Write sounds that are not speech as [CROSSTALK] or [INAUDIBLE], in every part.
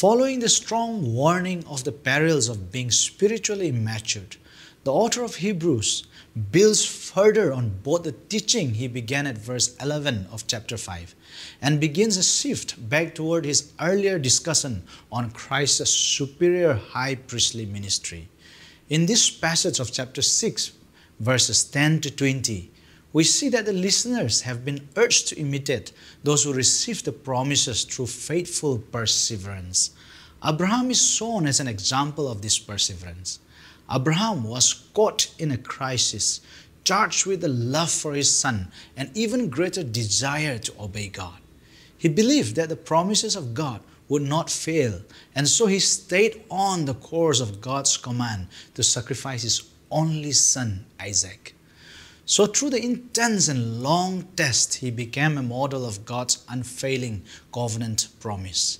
Following the strong warning of the perils of being spiritually immature, the author of Hebrews builds further on both the teaching he began at verse 11 of chapter 5 and begins a shift back toward his earlier discussion on Christ's superior high priestly ministry. In this passage of chapter 6, verses 10 to 20, we see that the listeners have been urged to imitate those who received the promises through faithful perseverance. Abraham is shown as an example of this perseverance. Abraham was caught in a crisis, charged with a love for his son and even greater desire to obey God. He believed that the promises of God would not fail, and so he stayed on the course of God's command to sacrifice his only son, Isaac. So, through the intense and long test, he became a model of God's unfailing covenant promise.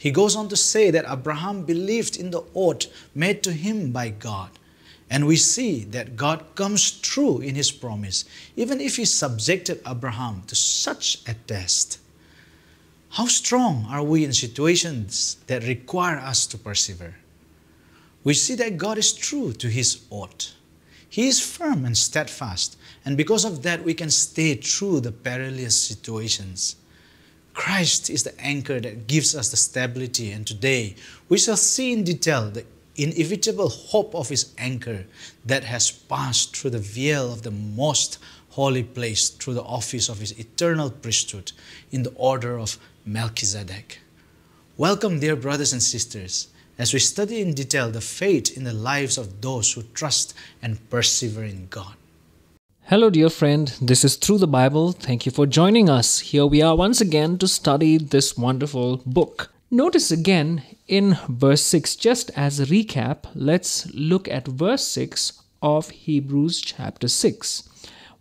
He goes on to say that Abraham believed in the oath made to him by God. And we see that God comes true in his promise, even if he subjected Abraham to such a test. How strong are we in situations that require us to persevere? We see that God is true to his oath. He is firm and steadfast, and because of that, we can stay through the perilous situations. Christ is the anchor that gives us the stability, and today we shall see in detail the inevitable hope of His anchor that has passed through the veil of the most holy place through the office of His eternal priesthood in the order of Melchizedek. Welcome, dear brothers and sisters as we study in detail the faith in the lives of those who trust and persevere in God. Hello, dear friend. This is Through the Bible. Thank you for joining us. Here we are once again to study this wonderful book. Notice again in verse 6, just as a recap, let's look at verse 6 of Hebrews chapter 6.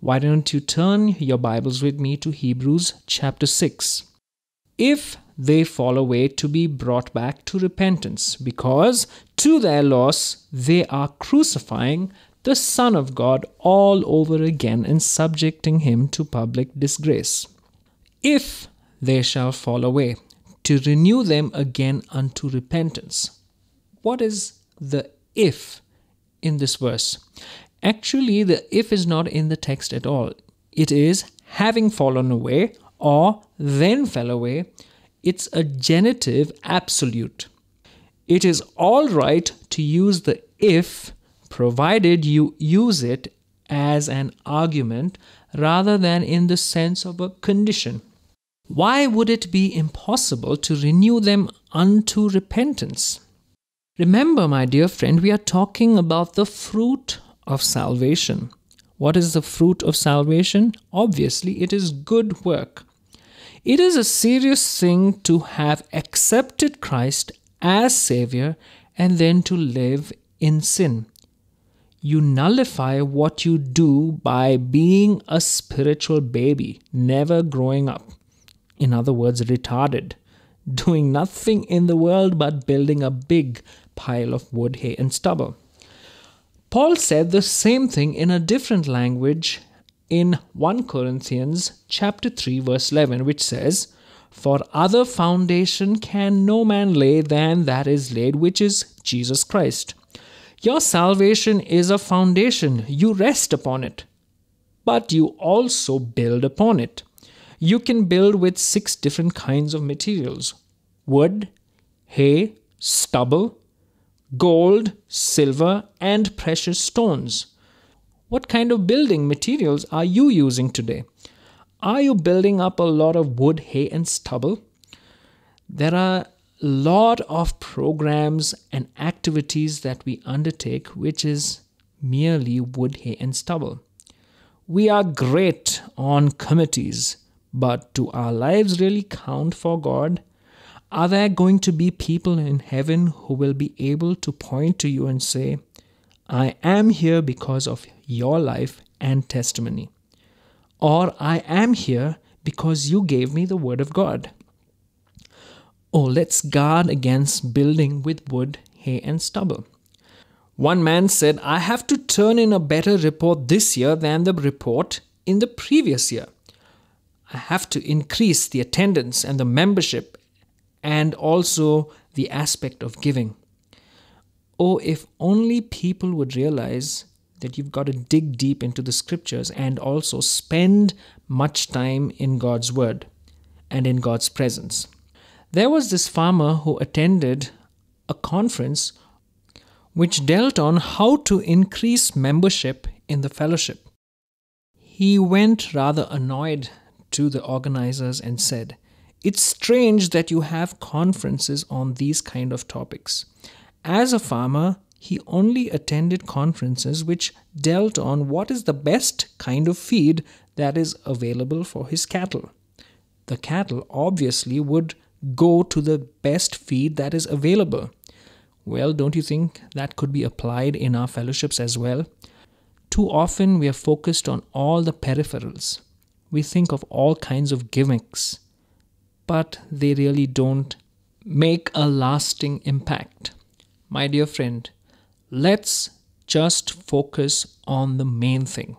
Why don't you turn your Bibles with me to Hebrews chapter 6? If they fall away to be brought back to repentance, because to their loss they are crucifying the Son of God all over again and subjecting him to public disgrace. If they shall fall away, to renew them again unto repentance. What is the if in this verse? Actually, the if is not in the text at all. It is having fallen away or then fell away it's a genitive absolute. It is all right to use the if provided you use it as an argument rather than in the sense of a condition. Why would it be impossible to renew them unto repentance? Remember, my dear friend, we are talking about the fruit of salvation. What is the fruit of salvation? Obviously, it is good work. It is a serious thing to have accepted Christ as Savior and then to live in sin. You nullify what you do by being a spiritual baby, never growing up. In other words, retarded, doing nothing in the world but building a big pile of wood, hay, and stubble. Paul said the same thing in a different language in 1 Corinthians chapter 3 verse 11 which says for other foundation can no man lay than that is laid which is Jesus Christ your salvation is a foundation. You rest upon it. But you also build upon it. You can build with six different kinds of materials. Wood hay stubble gold silver and precious stones. What kind of building materials are you using today? Are you building up a lot of wood, hay, and stubble? There are lot of programs and activities that we undertake, which is merely wood, hay, and stubble. We are great on committees, but do our lives really count for God? Are there going to be people in heaven who will be able to point to you and say, I am here because of your life and testimony. Or I am here because you gave me the word of God. Oh, let's guard against building with wood, hay, and stubble. One man said, I have to turn in a better report this year than the report in the previous year. I have to increase the attendance and the membership and also the aspect of giving. Oh, if only people would realize that you've got to dig deep into the scriptures and also spend much time in God's Word and in God's presence. There was this farmer who attended a conference which dealt on how to increase membership in the fellowship. He went rather annoyed to the organizers and said, It's strange that you have conferences on these kind of topics. As a farmer, he only attended conferences which dealt on what is the best kind of feed that is available for his cattle. The cattle obviously would go to the best feed that is available. Well, don't you think that could be applied in our fellowships as well? Too often we are focused on all the peripherals. We think of all kinds of gimmicks, but they really don't make a lasting impact. My dear friend, let's just focus on the main thing.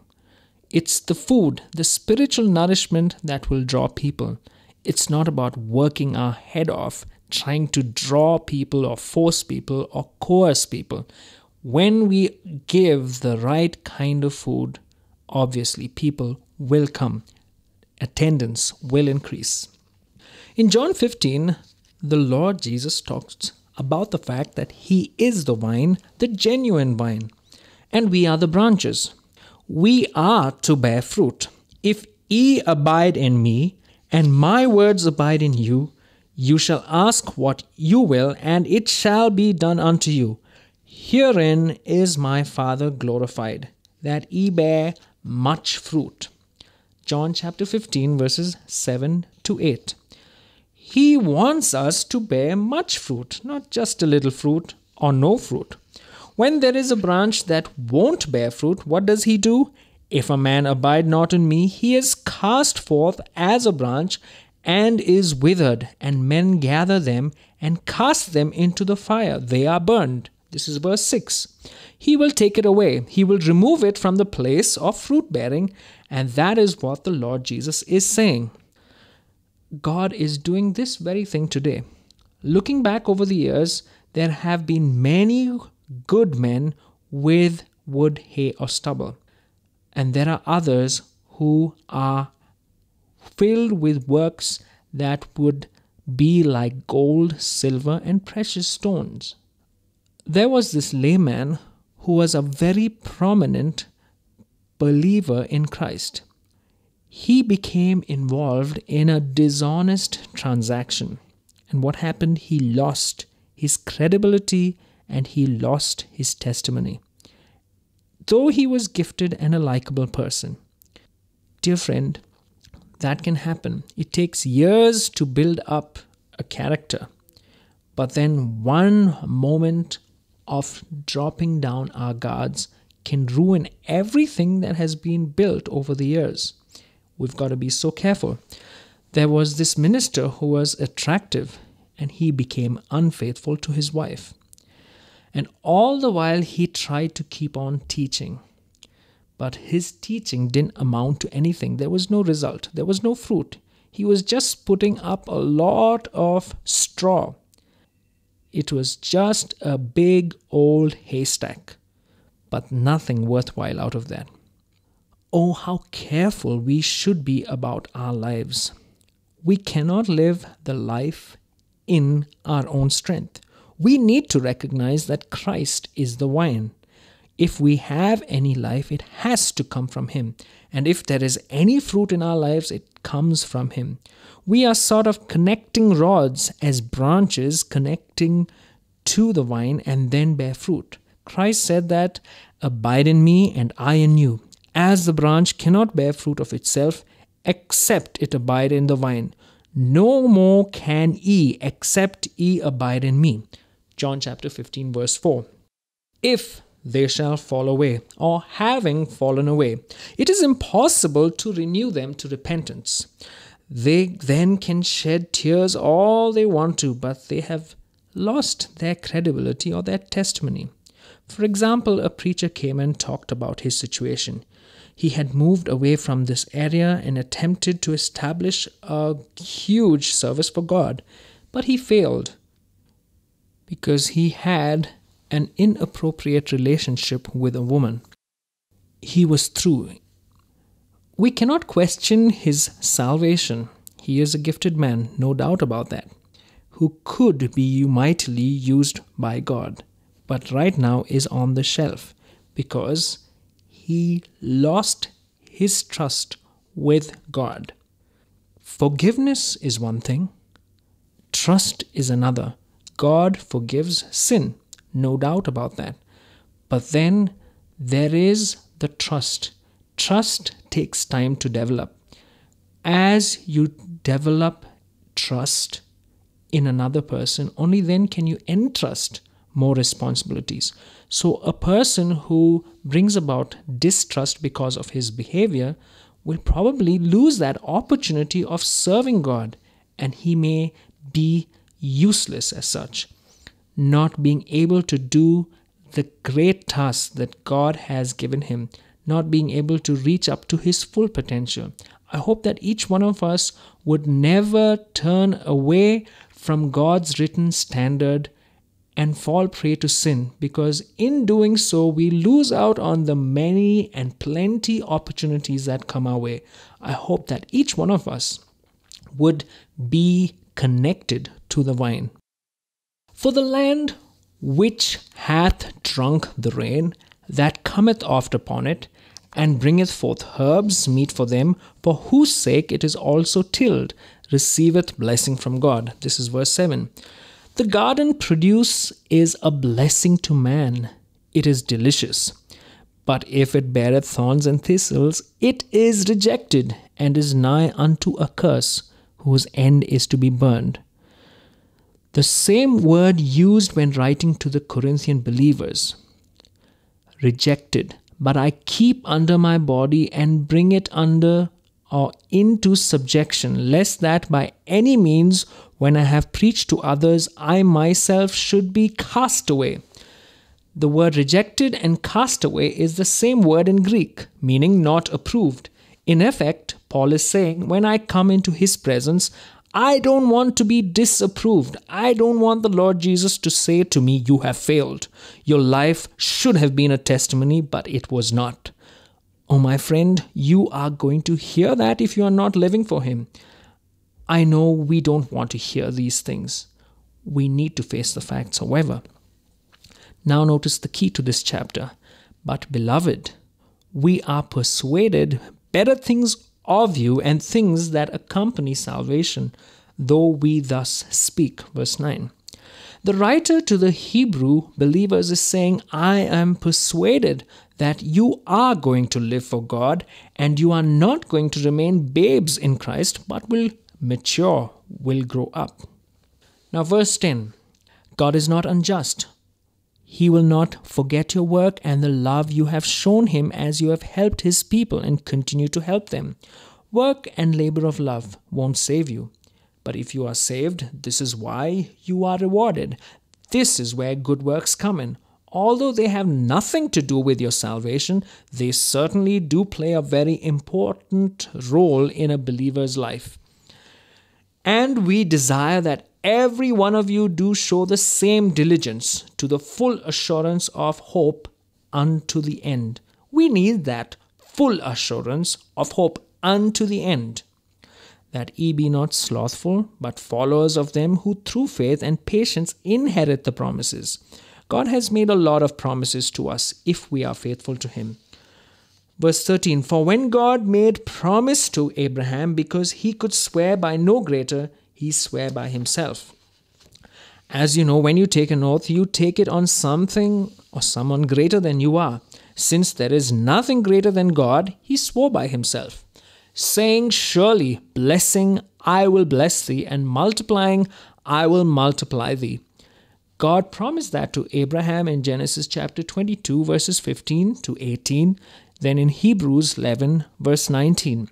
It's the food, the spiritual nourishment that will draw people. It's not about working our head off, trying to draw people or force people or coerce people. When we give the right kind of food, obviously people will come, attendance will increase. In John 15, the Lord Jesus talks about the fact that He is the vine, the genuine vine, and we are the branches. We are to bear fruit. If ye abide in me, and my words abide in you, you shall ask what you will, and it shall be done unto you. Herein is my Father glorified, that ye bear much fruit. John chapter 15, verses 7 to 8. He wants us to bear much fruit, not just a little fruit or no fruit. When there is a branch that won't bear fruit, what does he do? If a man abide not in me, he is cast forth as a branch and is withered, and men gather them and cast them into the fire. They are burned. This is verse 6. He will take it away, he will remove it from the place of fruit bearing, and that is what the Lord Jesus is saying. God is doing this very thing today. Looking back over the years, there have been many good men with wood, hay, or stubble and there are others who are filled with works that would be like gold, silver, and precious stones. There was this layman who was a very prominent believer in Christ. He became involved in a dishonest transaction. And what happened? He lost his credibility and he lost his testimony though he was gifted and a likable person. Dear friend, that can happen. It takes years to build up a character, but then one moment of dropping down our guards can ruin everything that has been built over the years. We've got to be so careful. There was this minister who was attractive and he became unfaithful to his wife. And all the while, he tried to keep on teaching. But his teaching didn't amount to anything. There was no result, there was no fruit. He was just putting up a lot of straw. It was just a big old haystack, but nothing worthwhile out of that. Oh, how careful we should be about our lives. We cannot live the life in our own strength we need to recognize that Christ is the vine. If we have any life, it has to come from Him. And if there is any fruit in our lives, it comes from Him. We are sort of connecting rods as branches connecting to the vine and then bear fruit. Christ said that, Abide in me and I in you. As the branch cannot bear fruit of itself except it abide in the vine, no more can ye except ye abide in me. John chapter 15, verse 4. If they shall fall away, or having fallen away, it is impossible to renew them to repentance. They then can shed tears all they want to, but they have lost their credibility or their testimony. For example, a preacher came and talked about his situation. He had moved away from this area and attempted to establish a huge service for God, but he failed because he had an inappropriate relationship with a woman. He was through. We cannot question his salvation. He is a gifted man, no doubt about that, who could be mightily used by God, but right now is on the shelf because he lost his trust with God. Forgiveness is one thing, trust is another. God forgives sin, no doubt about that. But then there is the trust. Trust takes time to develop. As you develop trust in another person, only then can you entrust more responsibilities. So, a person who brings about distrust because of his behavior will probably lose that opportunity of serving God and he may be useless as such, not being able to do the great task that God has given him, not being able to reach up to his full potential. I hope that each one of us would never turn away from God's written standard and fall prey to sin because in doing so we lose out on the many and plenty opportunities that come our way. I hope that each one of us would be connected to the vine. For the land which hath drunk the rain that cometh oft upon it, and bringeth forth herbs meet for them, for whose sake it is also tilled, receiveth blessing from God. This is verse 7. The garden produce is a blessing to man. It is delicious. But if it beareth thorns and thistles, it is rejected, and is nigh unto a curse, whose end is to be burned. The same word used when writing to the Corinthian believers rejected, but I keep under my body and bring it under or into subjection, lest that by any means, when I have preached to others, I myself should be cast away. The word rejected and cast away is the same word in Greek, meaning not approved. In effect, Paul is saying, when I come into his presence, I don't want to be disapproved. I don't want the Lord Jesus to say to me, You have failed. Your life should have been a testimony, but it was not. Oh, my friend, you are going to hear that if you are not living for Him. I know we don't want to hear these things. We need to face the facts, however. Now, notice the key to this chapter. But, beloved, we are persuaded better things of you and things that accompany salvation, though we thus speak. Verse 9. The writer to the Hebrew believers is saying, I am persuaded that you are going to live for God and you are not going to remain babes in Christ, but will mature, will grow up. Now, verse 10 God is not unjust. He will not forget your work and the love you have shown him as you have helped his people and continue to help them. Work and labor of love won't save you. But if you are saved, this is why you are rewarded. This is where good works come in although they have nothing to do with your salvation, they certainly do play a very important role in a believer's life. And we desire that every one of you do show the same diligence to the full assurance of hope unto the end. We need that full assurance of hope unto the end. That ye be not slothful, but followers of them who through faith and patience inherit the promises. God has made a lot of promises to us if we are faithful to Him. Verse 13 For when God made promise to Abraham, because he could swear by no greater, he sware by himself. As you know, when you take an oath, you take it on something or someone greater than you are. Since there is nothing greater than God, he swore by himself, saying, Surely, blessing, I will bless thee, and multiplying, I will multiply thee. God promised that to Abraham in Genesis chapter 22, verses 15 to 18, then in Hebrews 11, verse 19.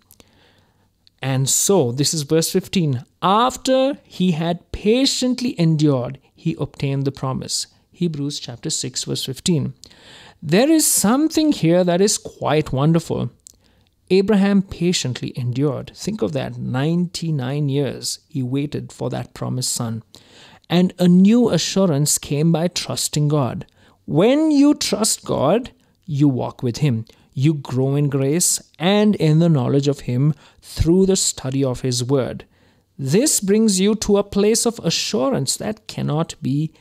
And so, this is verse 15. After he had patiently endured, he obtained the promise. Hebrews chapter 6, verse 15. There is something here that is quite wonderful. Abraham patiently endured. Think of that 99 years he waited for that promised son. and a new assurance came by trusting God. When you trust God, you walk with Him. You grow in grace and in the knowledge of Him through the study of His Word. This brings you to a place of assurance that cannot be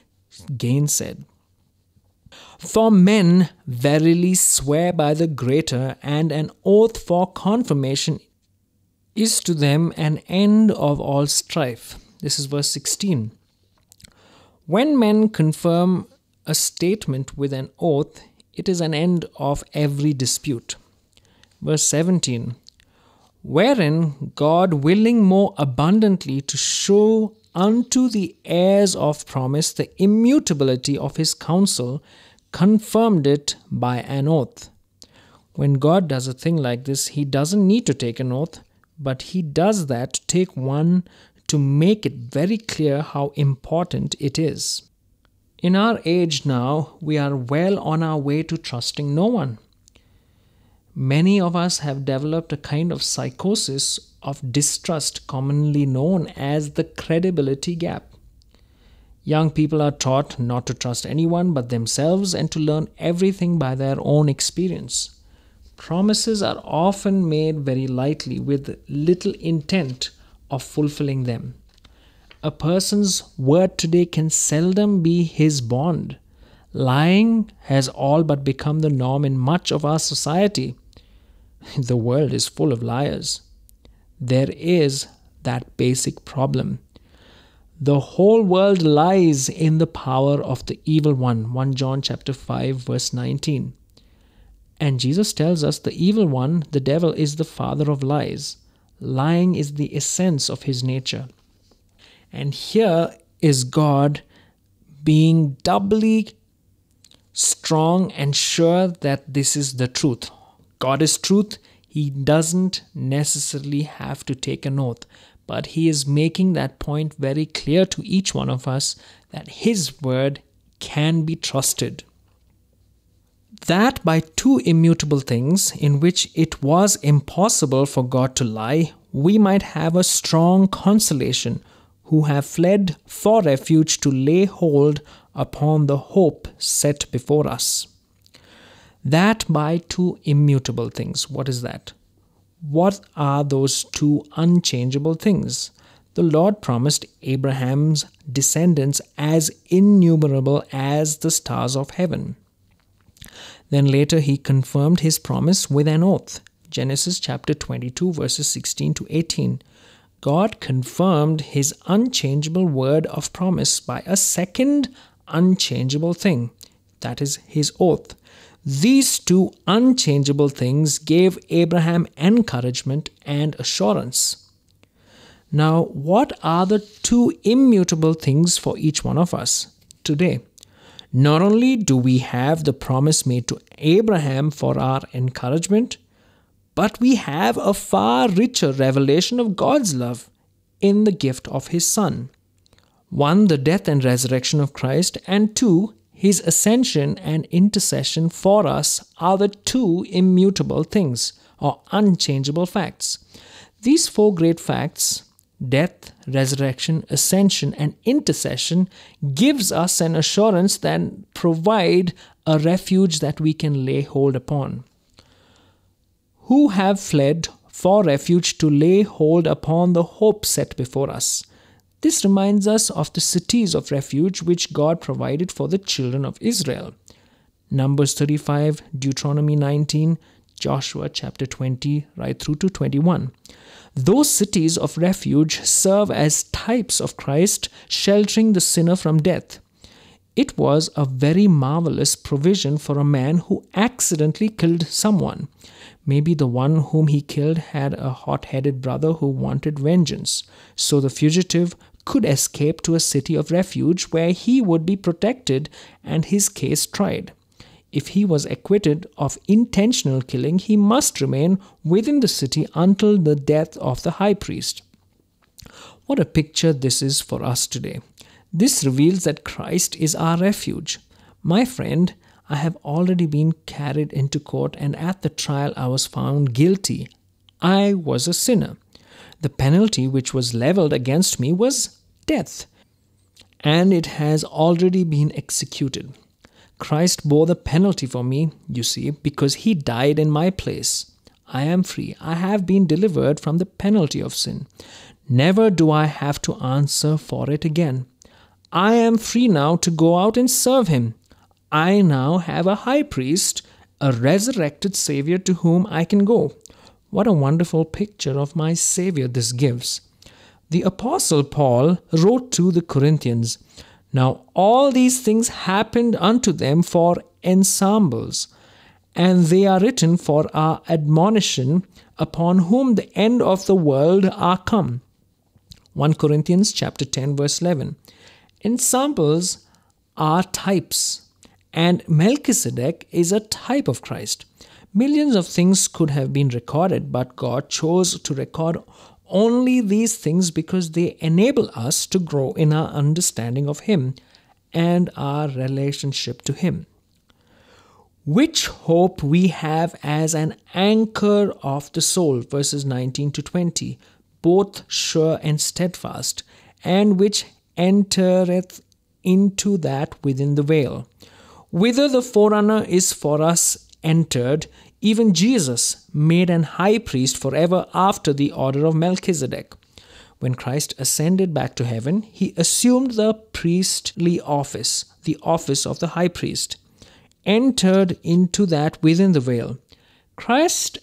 gainsaid. For men verily swear by the greater, and an oath for confirmation is to them an end of all strife. This is verse 16. When men confirm a statement with an oath, it is an end of every dispute. Verse 17 Wherein God, willing more abundantly to show unto the heirs of promise the immutability of his counsel, confirmed it by an oath. When God does a thing like this, he doesn't need to take an oath, but he does that to take one to make it very clear how important it is. In our age now, we are well on our way to trusting no one. Many of us have developed a kind of psychosis of distrust, commonly known as the credibility gap. Young people are taught not to trust anyone but themselves and to learn everything by their own experience. Promises are often made very lightly with little intent of fulfilling them. A person's word today can seldom be his bond. Lying has all but become the norm in much of our society. [LAUGHS] The world is full of liars. There is that basic problem. The whole world lies in the power of the evil one. 1 John chapter 5 verse 19. And Jesus tells us the evil one, the devil, is the father of lies. Lying is the essence of his nature. And here is God being doubly strong and sure that this is the truth. God is truth. He doesn't necessarily have to take an oath, but He is making that point very clear to each one of us that His word can be trusted. That by two immutable things in which it was impossible for God to lie, we might have a strong consolation who have fled for refuge to lay hold upon the hope set before us. That by two immutable things. What is that? What are those two unchangeable things? The Lord promised Abraham's descendants as innumerable as the stars of heaven. Then later he confirmed his promise with an oath. Genesis chapter 22, verses 16 to 18. God confirmed his unchangeable word of promise by a second unchangeable thing that is, his oath. These two unchangeable things gave Abraham encouragement and assurance. Now, what are the two immutable things for each one of us today? Not only do we have the promise made to Abraham for our encouragement, but we have a far richer revelation of God's love in the gift of His Son. One, the death and resurrection of Christ, and two, His ascension and intercession for us are the two immutable things or unchangeable facts. These four great facts death, resurrection, ascension, and intercession gives us an assurance that provide a refuge that we can lay hold upon who have fled for refuge to lay hold upon the hope set before us. This reminds us of the cities of refuge which God provided for the children of Israel. Numbers 35, Deuteronomy 19, Joshua chapter 20, right through to 21. Those cities of refuge serve as types of Christ sheltering the sinner from death. It was a very marvelous provision for a man who accidentally killed someone. Maybe the one whom he killed had a hot headed brother who wanted vengeance, so the fugitive could escape to a city of refuge where he would be protected and his case tried. If he was acquitted of intentional killing, he must remain within the city until the death of the high priest. What a picture this is for us today. This reveals that Christ is our refuge. My friend, I have already been carried into court, and at the trial I was found guilty. I was a sinner. The penalty which was leveled against me was death. and it has already been executed. Christ bore the penalty for me, you see, because he died in my place. I am free. I have been delivered from the penalty of sin. Never do I have to answer for it again. I am free now to go out and serve him. I now have a high priest, a resurrected Savior to whom I can go. What a wonderful picture of my Savior this gives. The Apostle Paul wrote to the Corinthians Now all these things happened unto them for ensamples, and they are written for our admonition, upon whom the end of the world are come. 1 Corinthians chapter 10 verse 11. Ensamples are types, and Melchizedek is a type of Christ. Millions of things could have been recorded, but God chose to record only these things because they enable us to grow in our understanding of Him and our relationship to Him. Which hope we have as an anchor of the soul, verses 19 to 20, both sure and steadfast, and which entereth into that within the veil, whither the forerunner is for us entered, even Jesus, made an high priest forever after the order of Melchizedek. When Christ ascended back to heaven, he assumed the priestly office, the office of the high priest, entered into that within the veil. Christ,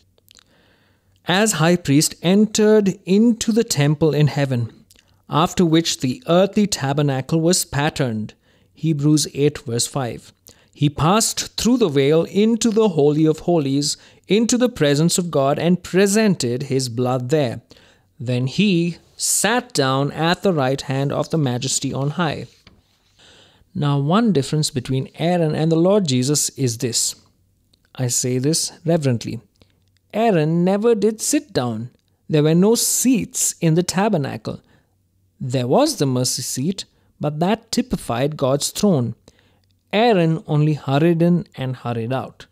as high priest, entered into the temple in heaven, after which the earthly tabernacle was patterned. Hebrews 8, verse 5. He passed through the veil into the Holy of Holies, into the presence of God, and presented his blood there. Then he sat down at the right hand of the Majesty on high. Now, one difference between Aaron and the Lord Jesus is this. I say this reverently. Aaron never did sit down. There were no seats in the tabernacle. There was the mercy seat, but that typified God's throne. Aaron only hurried in and hurried out.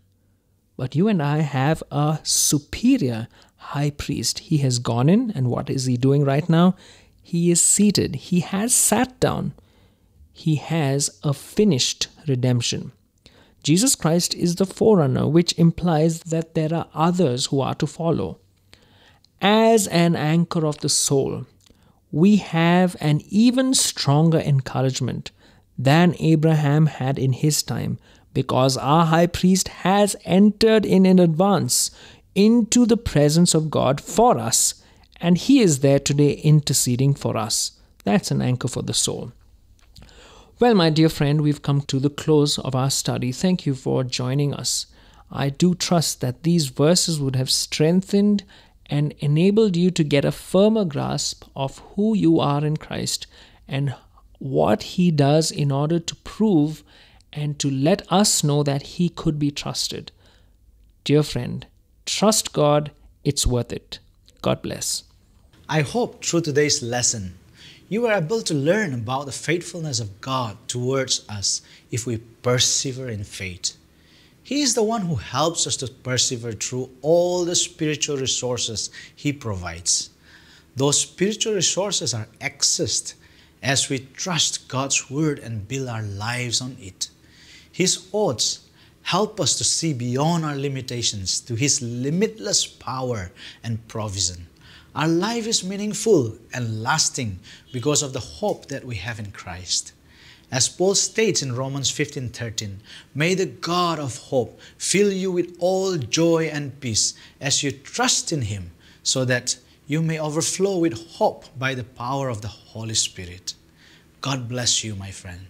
But you and I have a superior high priest. He has gone in, and what is he doing right now? He is seated. He has sat down. He has a finished redemption. Jesus Christ is the forerunner, which implies that there are others who are to follow. As an anchor of the soul, we have an even stronger encouragement than Abraham had in his time, because our high priest has entered in in advance into the presence of God for us, and he is there today interceding for us. That's an anchor for the soul. Well, my dear friend, we've come to the close of our study. Thank you for joining us. I do trust that these verses would have strengthened and enabled you to get a firmer grasp of who you are in Christ and what he does in order to prove and to let us know that he could be trusted. Dear friend, trust God, it's worth it. God bless. I hope through today's lesson, you are able to learn about the faithfulness of God towards us if we persevere in faith. He is the one who helps us to persevere through all the spiritual resources He provides. Those spiritual resources are accessed as we trust God's Word and build our lives on it. His oaths help us to see beyond our limitations to His limitless power and provision. Our life is meaningful and lasting because of the hope that we have in Christ. As Paul states in Romans 15:13, may the God of hope fill you with all joy and peace as you trust in him, so that you may overflow with hope by the power of the Holy Spirit. God bless you, my friend.